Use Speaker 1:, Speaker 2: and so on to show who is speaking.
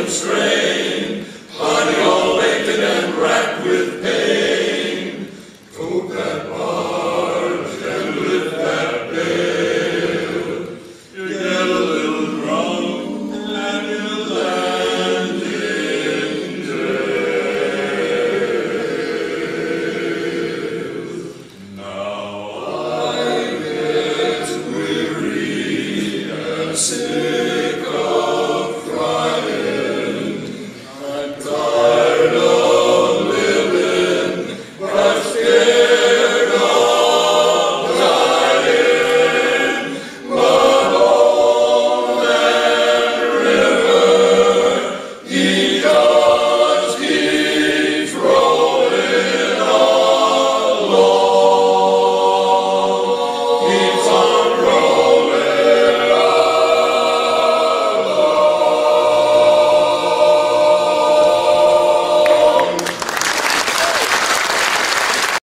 Speaker 1: of strain, honey all laden and racked with pain.